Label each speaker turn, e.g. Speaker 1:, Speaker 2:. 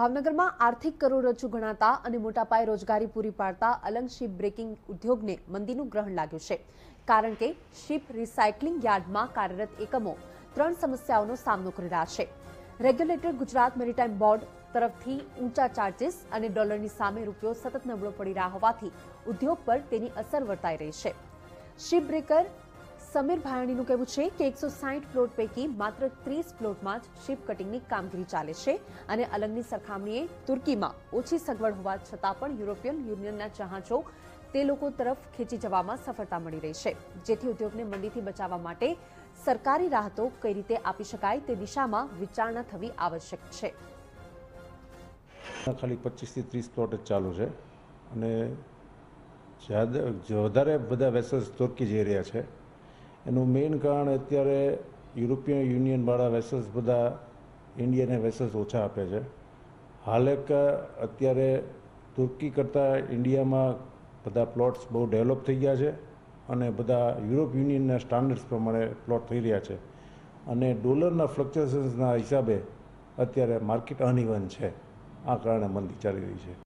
Speaker 1: ભાવનગરમાં આર્થિક કરોડરજ્જુ ગણાતા અને મોટા પાયે રોજગારી પૂરી પાડતા અલંગ શિપ બ્રેકિંગ ઉદ્યોગને મંદીનું ગ્રહણ લાગ્યું છે. કારણ કે શિપ રિસાયકલિંગ યાર્ડમાં કાર્યરત એકમો ત્રણ સમસ્યાઓનો સામનો કરી રહ્યા છે. રેગ્યુલેટર ગુજરાત મેરીટાઈમ બોર્ડ તરફથી ઊંચા ચાર્જીસ અને ડોલરની સામે રૂપિયો સતત નબળો પડી રહ્યા હોવાથી ઉદ્યોગ પર તેની અસર વર્તાઈ રહી છે. શિપ બ્રેકર સમીર ભાયાણીનું કહેવું છે કે એકસો સાહીઠ પ્લોટ પૈકી માત્ર ત્રીસ પ્લોટમાં જ શિપ કટિંગની કામગીરી ચાલે છે અને અલંગની સરખામણીએ તુર્કીમાં ઓછી સગવડ હોવા છતાં પણ યુરોપિયન યુનિયનના જહાજો તે લોકો તરફ ખેંચી જવામાં સફળતા મળી રહી છે, જેથી ઉદ્યોગને મંદીથી બચાવવા માટે સરકારી રાહતો કઈ રીતે આપી શકાય તે દિશામાં વિચારણા થવી આવશ્યક છે.
Speaker 2: ખાલી પચીસથી ત્રીસ પ્લોટ જ ચાલુ છે અને વધારે બધા વેસલ્સ તુર્કી જઈ રહ્યા છે. એનું મેઇન કારણ અત્યારે યુરોપિયન યુનિયનવાળા વેસલ્સ બધા ઇન્ડિયાને વેસલ્સ ઓછા આપે છે. હાલેક અત્યારે તુર્કી કરતાં ઇન્ડિયામાં બધા પ્લોટ્સ બહુ ડેવલપ થઈ ગયા છે અને બધા યુરોપ યુનિયનના સ્ટાન્ડર્ડ્સ પ્રમાણે પ્લોટ થઈ રહ્યા છે. અને ડોલરના ફ્લક્ચ્યુએશન્સના હિસાબે અત્યારે માર્કેટ અનઇવન છે. આ કારણે મંદી ચાલી રહી છે.